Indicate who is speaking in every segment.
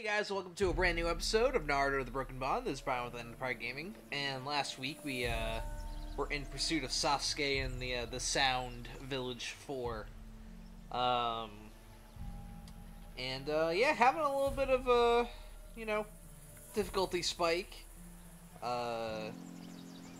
Speaker 1: Hey guys, welcome to a brand new episode of Naruto the Broken Bond. This is Brian with Empire Gaming, and last week we uh, were in pursuit of Sasuke in the uh, the Sound Village Four, um, and uh, yeah, having a little bit of a you know difficulty spike. Uh,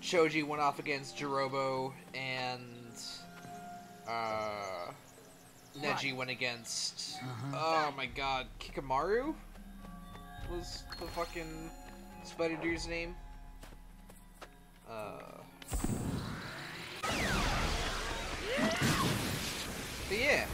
Speaker 1: Choji went off against Jirobo, and uh, Neji went against. Oh my god, Kidomaru was the fucking spider dude's name. Uh. But yeah.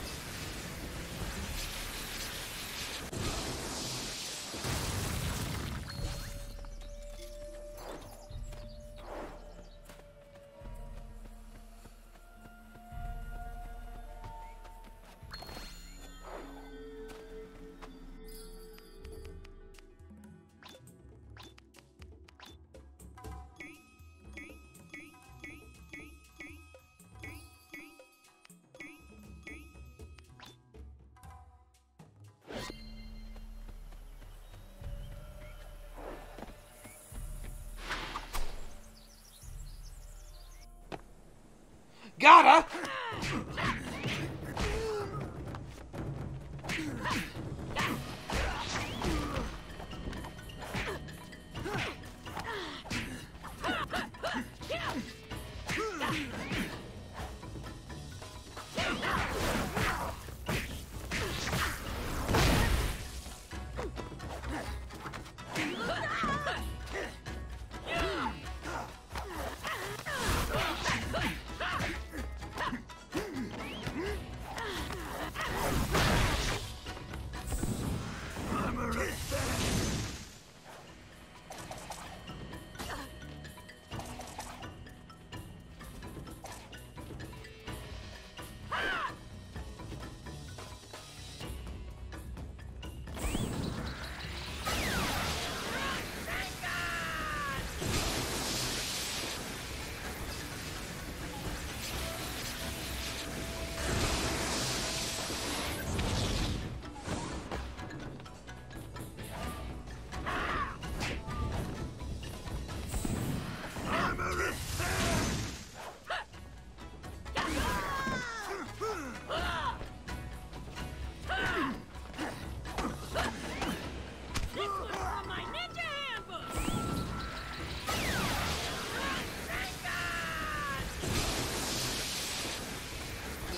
Speaker 1: Gotta!
Speaker 2: This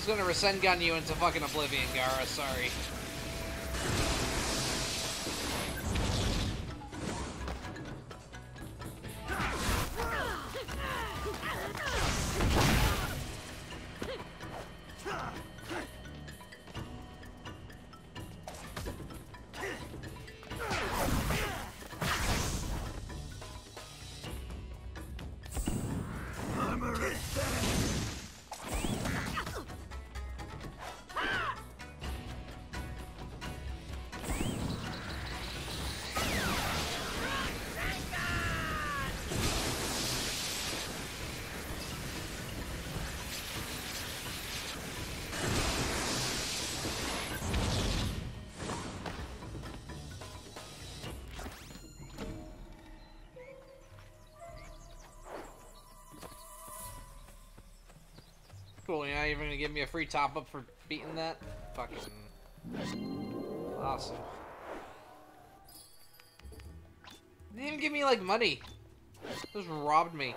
Speaker 1: Just gonna Rasengan you into fucking oblivion, Gaara, sorry. Cool, you're not even gonna give me a free top up for beating that? Fucking awesome. They didn't even give me like money. Just robbed me.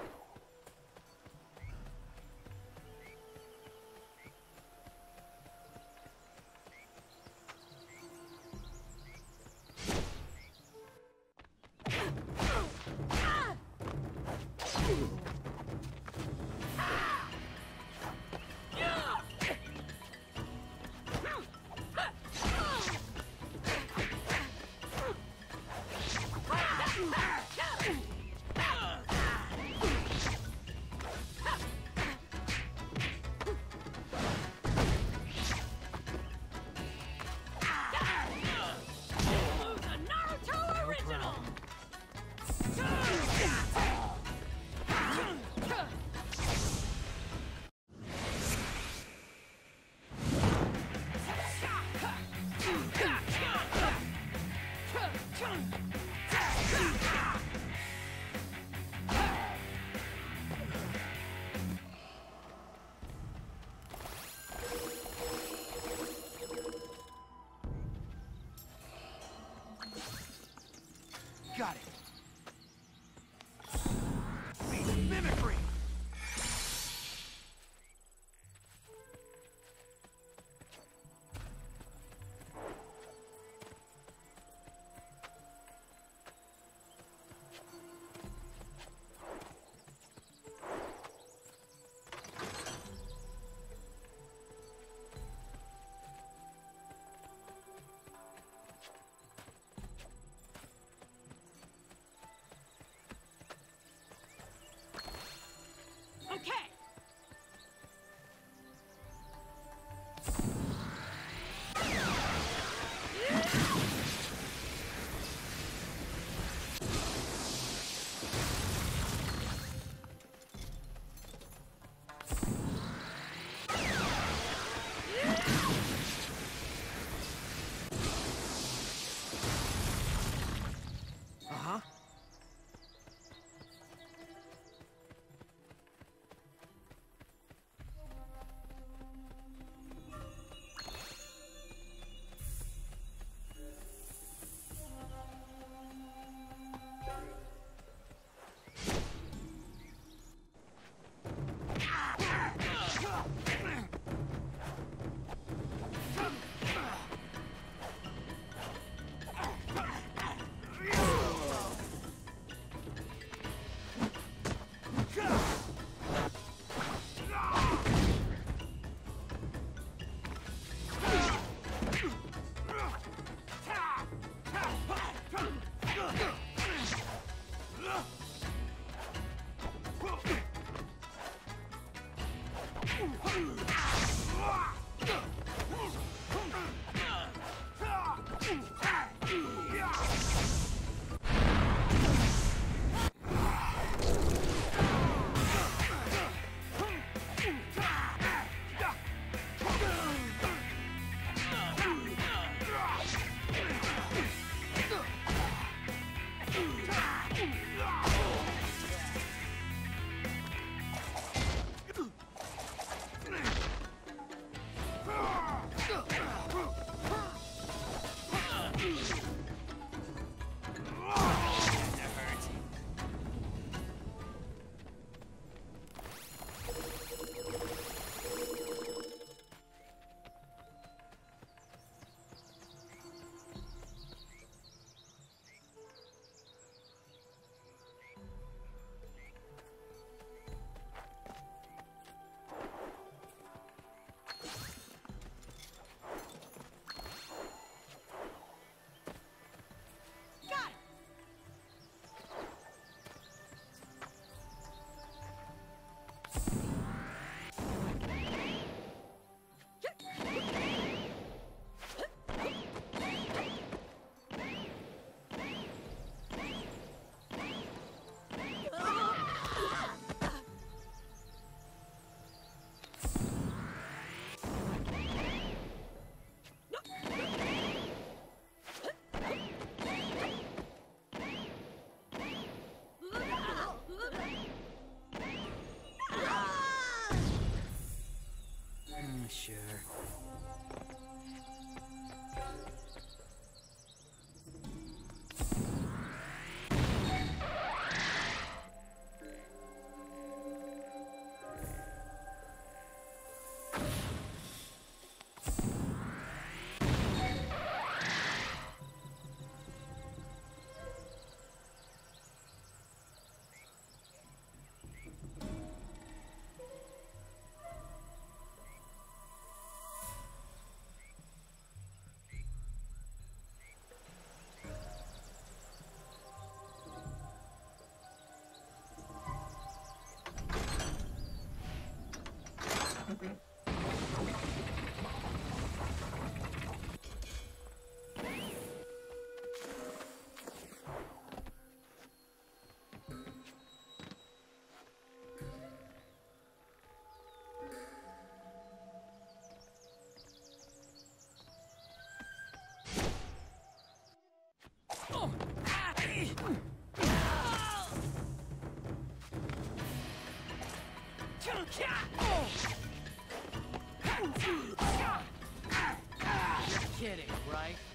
Speaker 3: Kidding, right?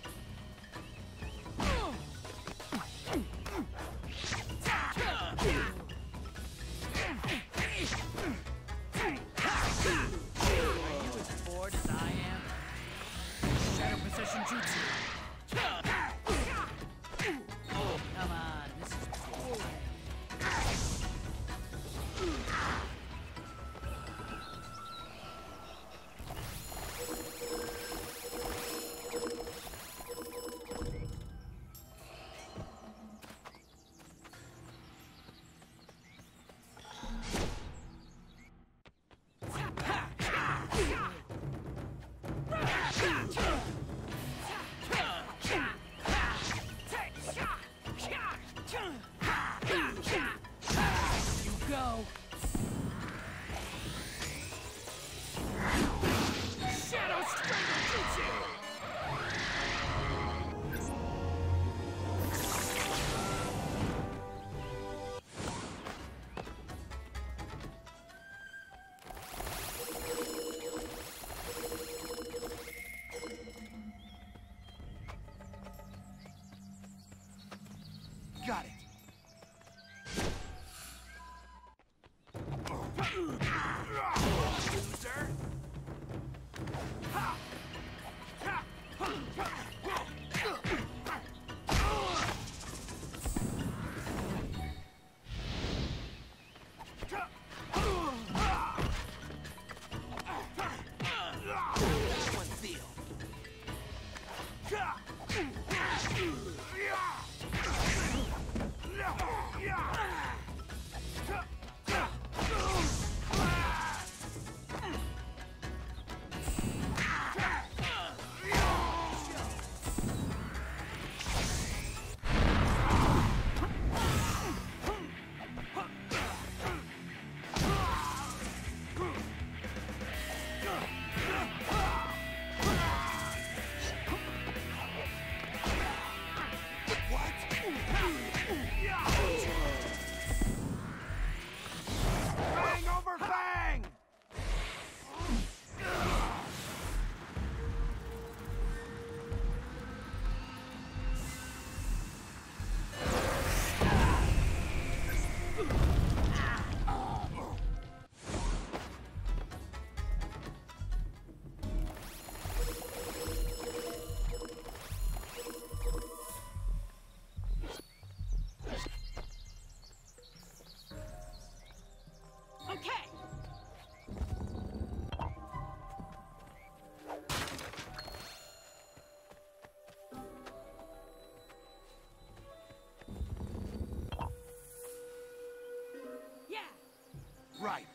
Speaker 3: Right.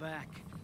Speaker 2: Back.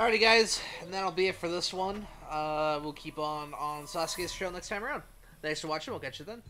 Speaker 1: Alrighty, guys, and that'll be it for this one. Uh, we'll keep on on Sasuke's trail next time around. Thanks for watching. We'll catch you then.